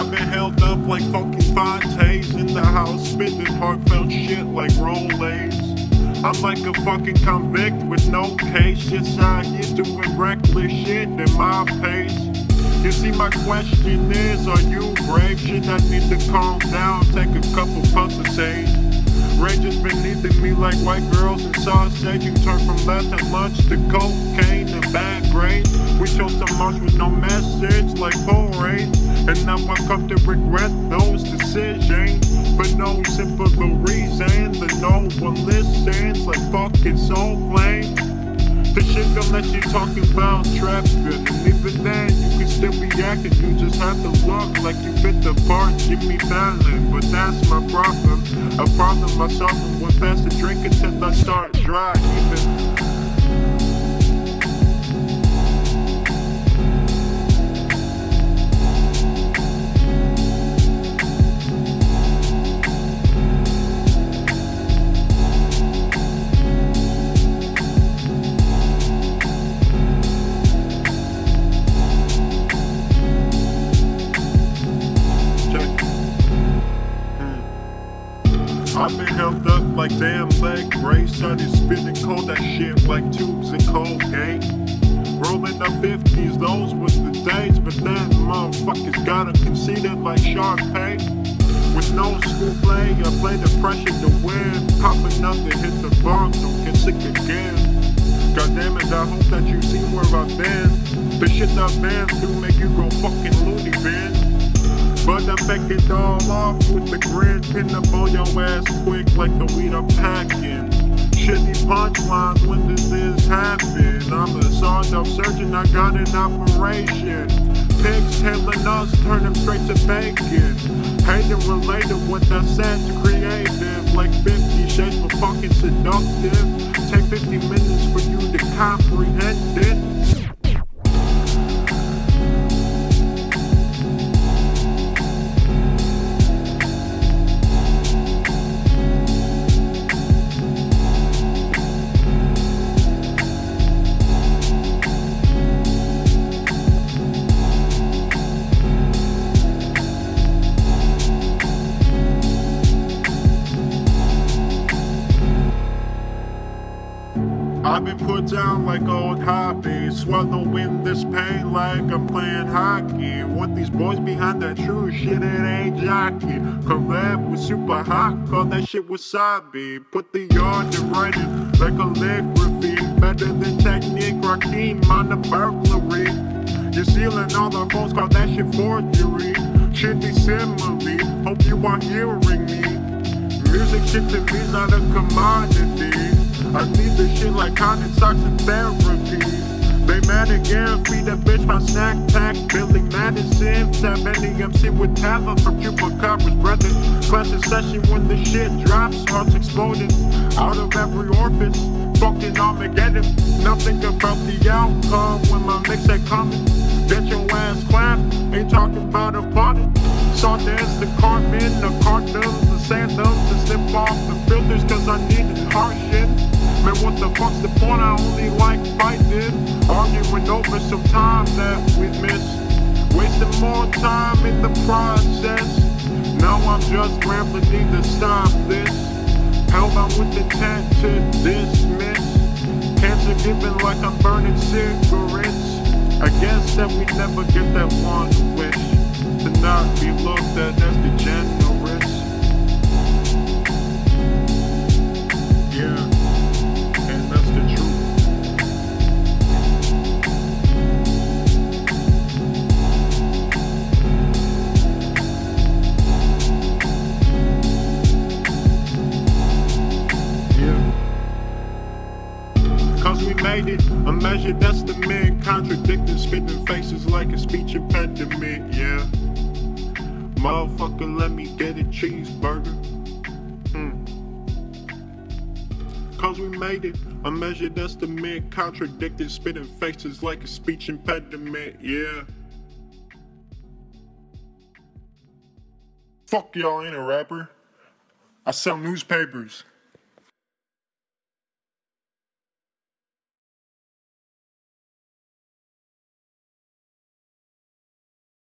I've been held up like fucking Fontaines in the house, spitting heartfelt shit like Rolaids. I'm like a fucking convict with no case, just out here doing reckless shit at my pace. You see, my question is, are you brave? Should I need to calm down, take a couple puffs of sage? Has been me like white girls and sausage. You turn from left at lunch to cocaine and bad grades. We chose to march with no message like parade. And now I come to regret those decisions. For no simple reason that no one listens. Like fucking soul plane. The shit don't let you talk about trapping. And even then, you can still be acting. You just have to look like you fit the part. Give me balance, but that's my problem. A problem I solve when fast to drink until I start dry. Even like damn leg brace. Started spinning cold that shit like tubes in Colgate. Rolling up 50s, those was the days. But then motherfuckers got to conceited like Sharpay. With no school play, I play the pressure to win. Popping up to hit the bar, don't get sick again. God damn it, I hope that you seen where I've been. The shit I've been through make you go fucking. But I back it all off with the grin, pin up on your ass quick like the weed I'm packing. Shitty punchlines when this is happen. I'm a sawed off surgeon, I got an operation. Pigs tailing us, turn straight to bacon. Hating related what I said to creative, like 50 shades for fucking seductive. Take 50 minutes for you to comprehend it. I've been put down like old hobbies, swallowing this pain like I'm playing hockey. Want these boys behind that true shit, it ain't jockey. Collab with super hot, call that shit wasabi. Put the yard to writing like calligraphy. Better than technique, Rakim on the burglary. You're stealing all the phones, call that shit forgery. Be simile, hope you are hearing me. Music shit to me's not a commodity. I need this shit like cotton socks and therapy. They mad again, feed a bitch my snack pack. Billy Madison, 70 MC with Tava from Chupacabras, brother. Classic session when the shit drops, hearts exploding out of every orifice. Fucking Armageddon, nothing about the outcome when my mixtape coming. Get your ass clapped, ain't talking about a party. Saw dance the Cartman, the cartons, the sandums, to slip off the filters cause I needed hard shit. Man, what the fuck's the point? I only like fighting, arguing over some time that we missed. Wasting more time in the process. Now I'm just rambling, need to stop this. Hellbound with the intent to dismiss. Cancer giving like I'm burning cigarettes. I guess that we never get that one wish to not be looked at Cause we made it, a measured estimate, contradicting, spitting faces like a speech impediment, yeah. Motherfucker, let me get a cheeseburger. Hmm. Cause we made it, a measured estimate, contradicting, spitting faces like a speech impediment, yeah. Fuck y'all ain't a rapper. I sell newspapers.